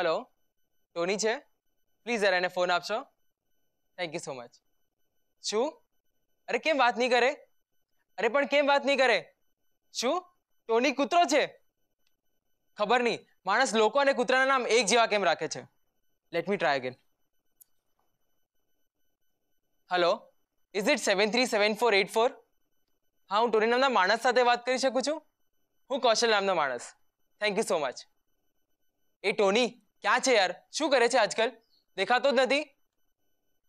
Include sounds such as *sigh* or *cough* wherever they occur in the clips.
Hello Tony છે? Please યાર, એને ફોન આપશો? થેન્ક યુ સો મચ શું? અરે, કેમ વાત નહીં કરે? અરે, પણ કેમ વાત નહીં કરે? શું? ટોની કૂતરો છે? ખબર નહીં. માણસ લોકો અને કૂતરાના નામ એક જેવા કેમ રાખે છે? Let me try again hello is it seven three seven four eight four હા, હું ટોની નામના માણસ સાથે વાત કરી શકું છું? હું કૌશલ નામનો માણસ. થેન્ક યુ સો મચ એ ટોની ક્યાં છે યાર? શું કરે છે આજકાલ? દેખાતો જ નથી.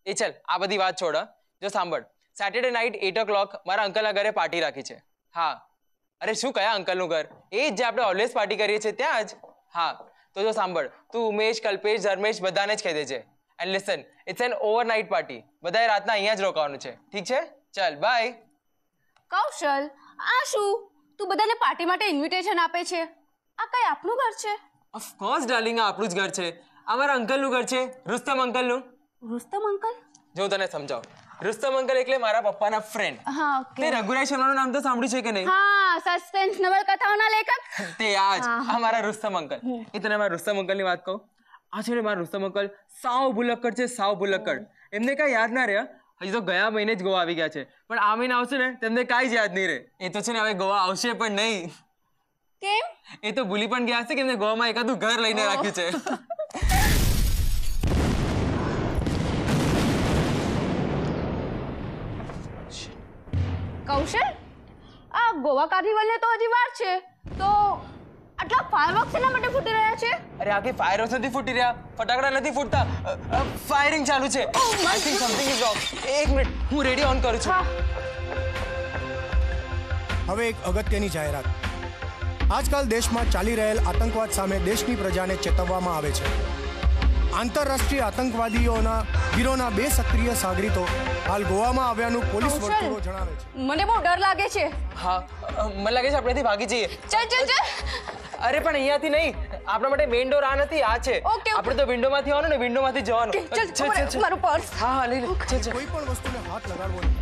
એ ચલ, આ બધી વાત છોડ જો સાંભળ. Saturday night eight o'clock મારા અંકલના ઘરે પાર્ટી રાખી છે. હા. અરે શું કયા અંકલનું ઘર? એ જ જે આપણે ઓલવેઝ પાર્ટી કરીએ છીએ ત્યાં જ. હા. તો જો સાંભળ, તું ઉમેશ, કલ્પેશ, ધર્મેશ બધાને જ કહી દેજે. And listen it's an overnight party બધાએ રાતના અહીંયા જ રોકાવાનું છે. ઠીક છે? ચાલ બાય કૌશલ, આ શું? તું બધાને પાર્ટી માટે ઇન્વિટેશન આપે છે? આ કઈ આપનું ઘર છે? ઓફકોર્સ ડાર્લિંગ આ આપણું જ ઘર છે. અમારા અંકલનું ઘર છે. રુસ્તમ અંકલનું. રુસ્તમ અંકલ? જો તને સમજાવું. રુસ્તમ અંકલ એટલે મારા પપ્પાના ફ્રેન્ડ હા ઓકે તે રઘુરાય શર્માનું નામ તો સાંભળ્યું છે કે નહીં? હા સસ્પેન્સ નવલકથાઓના લેખક. તે આજ આ મારા રુસ્તમ અંકલ. એ તને મારા રુસ્તમ અંકલની વાત કહું? આ છે મારા રુસ્તમ અંકલ સાવ ભૂલક્કડ છે સાવ ભૂલક્કડ. એમને કાંઈ યાદ ના રહે હં. હજી તો ગયા મહિને જ ગોવા આવી ગયા છે. પણ આ મહિને આવશે ને તેમને કાંઈ જ યાદ નહીં રહે. એ તો છે ને હવે ગોવા આવશે પણ નહીં. કેમ? એ તો ભૂલી પણ ગયા હશે કે એમને ગોવામાં એકાદું ઘર લઈને રાખ્યું છે. કૌશલ આ ગોવા કાર્નિવલને તો હજી વાર છે. તો આટલા ફાયરવર્ક્સ એના માટે ફૂટી રહ્યા છે? અરે આગે ફાયરવર્ક્સ નથી ફૂટી રહ્યા. ફટાકડા નથી ફૂટતા. ફાયરિંગ ચાલુ છે. I think something is wrong એક મિનિટ હું રેડિયો ઓન કરું છું. હવે એક અગત્યની જાહેરાત. આજકાલ દેશમાં ચાલી રહેલ આતંકવાદ સામે દેશની પ્રજાને ચેતવવામાં આવે છે. આંતરરાષ્ટ્રીય આતંકવાદીઓના ગીરોના બે સક્રિય સાગરીતો હાલ ગોવામાં આવ્યાનું પોલીસ વર્તુળો જણાવે છે. મને બહુ ડર લાગે છે. હા મને લાગે છે આપણેથી ભાગી જઈએ. ચલ ચલ ચલ. અરે પણ અહીંયાથી નહીં. આપણા માટે મેઇન ડોર આ નથી આ છે. આપણે તો વિન્ડોમાંથી આવવાનું ને વિન્ડોમાંથી જવાનું. ચલ, ચલ. મારું પર્સ. હા હા લઈ લે. ચલ ચલ. કોઈ પણ વસ્તુને હાથ લગાડવો નહીં.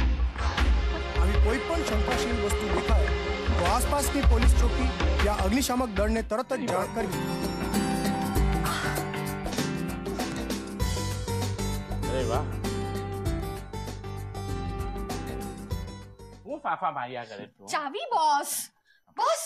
આવી કોઈ પણ શંકાશીલ વસ્તુ દેખાય તો આસપાસની પોલીસ ચોકી યા અગ્નિશામક દળને તરત જ જાણ કરવી અરે વાહ હું ફાફા માર્યા કરે તું ચાવી બોસ બોસ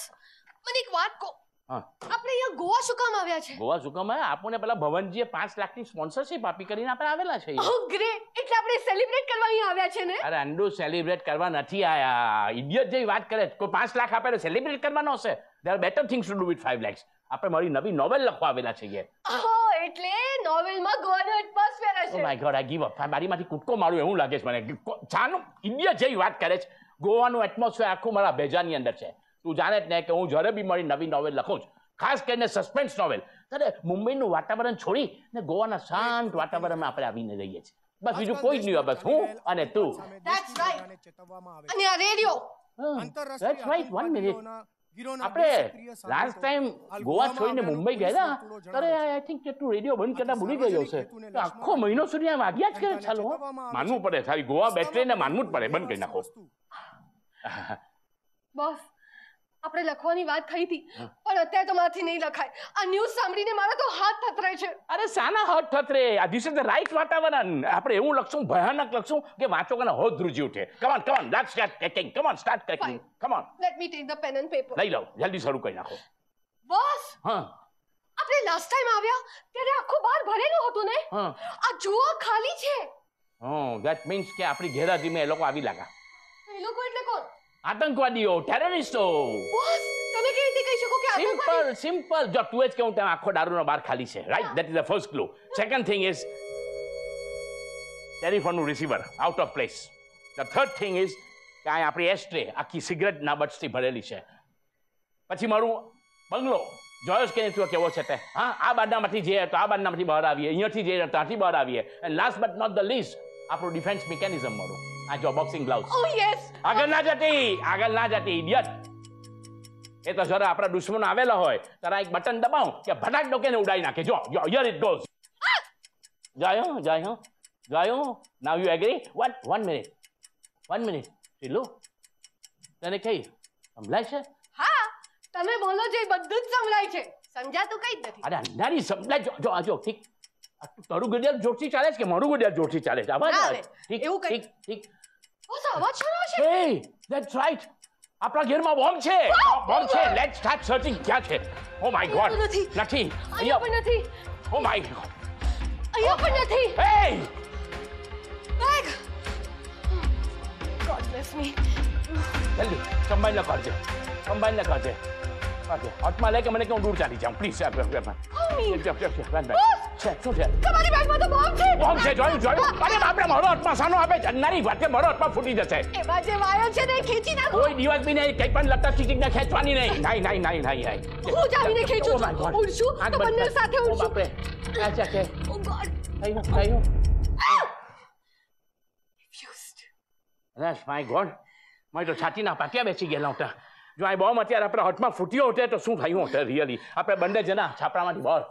મને એક વાત કહો હા આપણે અહીંયા ગોવા શું કામ આવ્યા છે? ગોવા શું કામ આવ્યા? આપણને પેલા ભવનજીએ પાંચ લાખની સ્પોન્સરશિપ આપી કરીને આપણે આવેલા છે ઓ ગ્રેટ એટલે આપણે સેલિબ્રેટ કરવા અહીં આવ્યા છે ને? અરે અંડુ સેલિબ્રેટ કરવા નથી આયા. ઇડિયટ જેવી વાત કરે છે. કોઈ પાંચ લાખ આપે તો સેલિબ્રેટ કરવાનો હશે. There better things to do with five lakhs આપણે મારી નવી નોવેલ લખવા આવેલા છીએ ઓહ એટલે નોવેલમાં ગોવાનો atmosphere oh my God I give up બારીમાંથી કૂદકો મારું એવું લાગે છે મને. ચાનું ઇન્ડિયા જેવી વાત કરે છે. ગોવાનું એટમોસ્ફિયર આખું મારા ભેજાની અંદર છે. તું જાણે જ ને કે હું જ્યારે બી મારી નવી નોવેલ લખું છું. ખાસ કરીને સસ્પેન્સ નોવેલ ત્યારે મુંબઈનું વાતાવરણ છોડી ને ગોવાના શાંત વાતાવરણમાં આપણે આવીને રહીએ છીએ. બસ બીજું કોઈ જ નહીં બસ હું અને તું. અને આ રેડિયો આપણે લાસ્ટ ટાઈમ ગોવા છોડીને મુંબઈ ગયા ત્યારે આઈ થિંક કે તું રેડિયો બંધ કરતા ભૂલી ગયો છે આખો મહિનો સુધી આ વાગ્યા જ કરે? ચાલો માનવું પડે. સારી ગોવા બેટરીને માનવું જ પડે. બંધ કરી નાખો. બોસ. આપણે લખવાની વાત થઈ હતી પણ અત્યારે તો મારાથી નહીં લખાય. આ ન્યૂઝ સાંભળીને મારા તો હાથ થતરે છે. અરે સાના હાથ થતરે? આ ધીસ ઇઝ ધ રાઈટ વાતાવરણ આપણે એવું લખશું ભયાનક લખશું કે વાંચો કે હોદ ધ્રુજી ઉઠે. Come on come on let's start taking come on start taking come on let me take the pen and paper લઈ લો જલ્દી શરૂ કરી નાખો. બોસ હા. આપણે લાસ્ટ ટાઈમ આવ્યા ત્યારે આખું બાર ભરેલું હતું ને? આ જુઓ ખાલી છે. હા ધેટ મીન્સ કે આપણી ઘેરાજીમાં એ લોકો આવી લાગા એ લોકો એટલે કોણ? આતંકવાદીઓ ટેરરિસ્ટો બોસ તમે કેવી રીતે કહી શકો કે સિમ્પલ સિમ્પલ જો તું જ કેવું તેમ આખો દારૂનો બાર ખાલી છે. Right that is the first clue second thing is ટેલિફોનનું receiver out of place the third thing is કે અહીં આપણી એસ્ટ્રે આખી સિગરેટના બટ્સથી ભરેલી છે. પછી મારું બંગલો. જોયો કે નહીં કેવો છે તે? હા આ બારનામાંથી જઈએ તો આ બારનામાંથી બહાર આવીએ. અહીંયાથી જઈએ તો ત્યાંથી બહાર આવીએ. And last but not the least આપણું ડિફેન્સ મિકેનિઝમ મારું. આ જો બોક્સિંગ ગ્લાઉઝ ઓ યસ આગળ ના જતી આગળ ના જતી ઇડિયટ. એ તો જરા આપણા દુશ્મન આવેલા હોય. તારા એક બટન દબાવ કે ભટાક ડોકેને ઉડાઈ નાખે. જો યર ઇટ ગોઝ જાયો જાયો જાયો. Now you agree one one minute one minute સીલો તને કઈ સંભળાય છે? હા તમે બોલો જે બધું જ સંભળાય છે. સમજાતું કઈ જ નથી. અરે અંધારી સમજાય જો જો આ જો ઠીક. તારું ગડિયાળ જોરથી ચાલે છે કે મારું ગડિયાળ જોરથી ચાલે છે? અવાજ આવે એવું કંઈ- ઠીક ઠીક. બોસ અવાજ શેનો છે Hey, ધેટ્સ રાઈટ આપણા ઘરમાં બોમ્બ છે. બોમ્બ છે. લેટ્સ સ્ટાર્ટ સર્ચિંગ ક્યાં છે? ઓ માય ગોડ નથી. નથી. અહીંયા પણ નથી. ઓ માય ગોડ અહીંયા પણ નથી. હે બેગ ગોડ બ્લેસ મી જલ્દી કમ્બાઈન કરજે કમ્બાઈન ન કરજે હાથમાં લે કે મને કે હું દૂર ચાલી જાઉં. પ્લીઝ શું છે? તમારી બેગમાં તો બોમ્બ છે! બોમ્બ છે જોયું જોયું? અરે બાપરે મારો હાથમાં સાનો આપે જન્નારી વાતે મારો હાથમાં ફૂટી જશે. એમાં જે વાયો છે ને ખેંચી નાખો. કોઈ દિવસ બી નહીં કઈ પણ લગતા ચીચીને ખેંચવાની *laughs* નહીં. નહીં નહીં નહીં નહીં હું જાવીને ખેંચું my છું. God. ઉડશું તો બંને. સાથે ઉડશું. બાપરે. અચ્છા કે ઓ ગોડ થયું થયું. માય ગોડ મારી તો છાતીના પાટિયા બેસી ગયેલા હતા જો આ બોમ્બ અત્યારે આપણા હાથમાં ફૂટ્યો હોતે તો શું થયું હોતે રિયલી આપણે બંને જણા છાપરામાંથી બહાર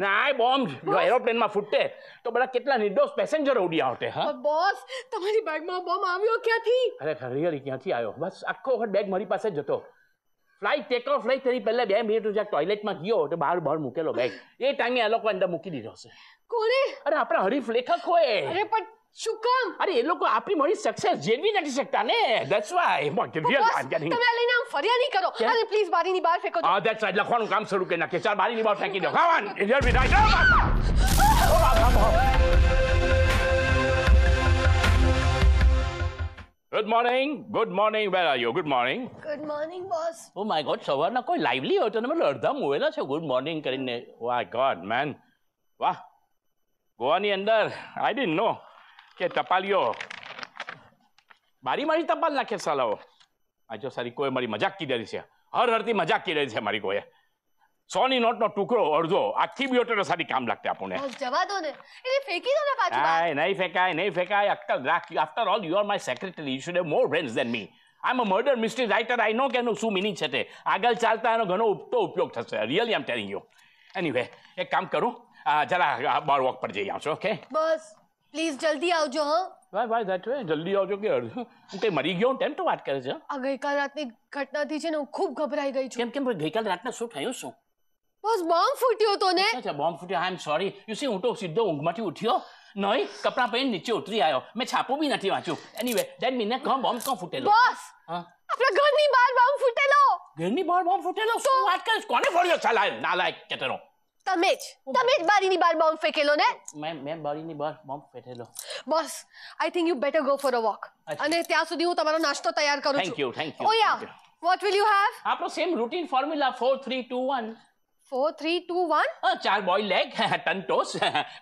ને આ બોમ્બ જો એરોપ્લેનમાં ફૂટે તો બધા કેટલા નિર્દોષ પેસેન્જરો ઉડ્યા હોતે હા? બોસ તમારી બેગમાં બોમ્બ આવ્યો ક્યાંથી? અરે રિયલી ક્યાંથી આવ્યો? બસ આખો વખત બેગ મારી પાસે જ હતો. ફ્લાઇટ ટેક ઓફ લઈ તેની પહેલા બે મિનિટ જ્યાં ટોયલેટમાં ગયો તો બહાર બહાર મૂકેલો બેગ એ ટાઈમે આ લોકો અંદર મૂકી દીધો હશે. કોણે? અરે આપણા હરીફ લેખક હોય. અરે પણ શું કામ? અરે એ લોકો આપણી મળી સક્સેસ જેવી નથી શકતા ને. ધેટ્સ વાય બોસ તમે આ લઈને આમ ફરિયા નહીં કરો. અરે પ્લીઝ બારીની બહાર ફેંકો Ah, ધેટ્સ રાઈટ લખવાનું કામ શરૂ કરી નાખીએ. ચાલ બારીની બહાર ફેંકી દો. On, here we die. Good morning good morning where are you good morning good morning boss oh my God સવારના કોઈ લાઇવલી હોય તો તમે અડધા મોવેલા છે. ગુડ મોર્નિંગ કરીને. વાય ગોડ મેન વાહ. ગોવાની અંદર આઈ ડિન્ટ નો કે ટપાલીઓ બારી મારી ટપાલ નાખે સાલાઓ આ જો સારી કોઈ મારી મજાક કીધેલી છે હર હરતી મજાક કીધેલી છે મારી કોઈએ સોની નોટનો ટુકડો અડધો આખી બી સારી કામ લાગતે આપણને જવા દો ને એટલે ફેંકી દો ને પાછું બહાર નહીં ફેંકાય નહીં ફેંકાય અક્કલ રાખ after all you are my secretary you should have more brains than me I am a murder mystery writer I know કે એનું શું મિનિંગ છે તે આગળ ચાલતા એનો ઘણો ઉપતો ઉપયોગ થશે રિયલી આમ ટેલિંગ યુ એનીવે એક કામ કરું જરા બાર વોક પર જઈ આવશો ઓકે બસ પ્લીઝ જલ્દી આવજો હો વાય વાય ધેટ વે જલ્દી આવજો કે અડધું. હું કંઈ મરી ગયો? તેમ તો વાત કરે છે આ ગઈકાલ રાતની ઘટનાથી છે ને હું ખૂબ ગભરાઈ ગઈ છું. કેમ કેમ ગઈકાલ રાતના શું થયું શું? બસ બોમ્બ ફૂટ્યો તો ને. અચ્છા bomb ફૂટ્યો. I am sorry you see હું તો સીધો ઊંઘમાંથી ઉઠ્યો. નહીં કપડાં પહેરીને નીચે ઉતરી આવ્યો. મેં છાપો બી નથી વાંચ્યું. એનીવે ધેટ મીન કહો બોમ્બ કોણ ફૂટેલો? બસ! આપણા ઘરની બહાર બોમ્બ ફૂટેલો. ઘરની બહાર બોમ્બ ફૂટેલો? શું વાત કરીશ કોને ફોડ્યો? ચાલા નાલાયક કેતરો તમે જ તમે જ બારીની બહાર બોમ્બ ફેંકેલો ને મેં મેં બારીની બહાર bomb ફેટેલો boss I think you better go for a walk અચ્છા. અને ત્યાં સુધી હું તમારો નાસ્તો તૈયાર કરું છું. Thank you, thank you, oh ya thank you. What will you have આપણો same routine formula four three two one four three two one ચાર બોઇલ લેગ ટન ટોસ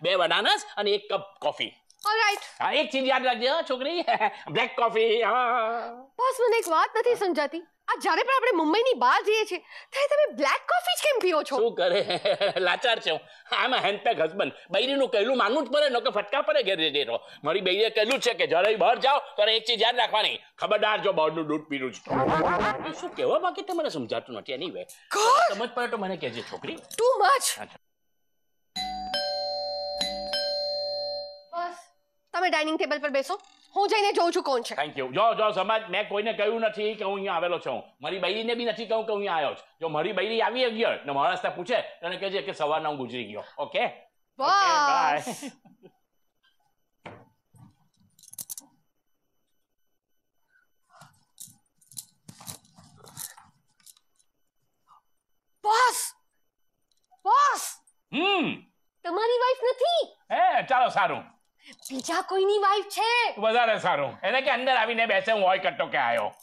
બે બનાનાસ અને એક કપ કોફી ઓલરાઈટ હા એક ચીજ યાદ રાખજે હો, છોકરી. બ્લેક કોફી બોસ મને એક વાત નથી સમજાતી. આ જ્યારે પણ આપણે મુંબઈની બહાર જઈએ છીએ ત્યારે તમે બ્લેક કોફી જ કેમ પીઓ છો? શું કરે? *laughs* લાચાર છે હું. આમ હેન્ડપેક હસબન્ડ બૈરીનું કહેલું માનવું જ પડે ન કે ફટકા પડે ઘેર જતો મારી બૈરીએ કહેલું છે કે જ્યારે બહાર જાઓ ત્યારે એક ચીજ યાદ રાખવાની. ખબરદાર જો બહારનું દૂધ પીરું છું. શું કહેવા બાકી તો મને સમજાતું નથી એની વે સમજ પડે તો મને કહેજે છોકરી. ટુ મચ બસ. તમે ડાઇનિંગ ટેબલ પર બેસો. હું જઈને જોઉં છું કોણ છે. થેન્ક યુ જો જો સમાજ મેં કોઈને કહ્યું નથી કે હું અહીંયા આવેલો છું. મારી બૈરીને બી નથી કહ્યું કે હું અહીંયા આવ્યો છું. જો મારી બૈરી આવી ગયો ને મારા રસ્તા પૂછે તને કહેજે કે સવારના હું ગુજરી ગયો. ઓકે બસ. બોસ. બોસ. હમ. તમારી વાઈફ નથી? હે ચાલો સારું. બીજા કોઈની વાઈફ છે? વધારે સારું. એને કે અંદર આવીને બેસે, હું હોય કટ્ટો કે આવ્યો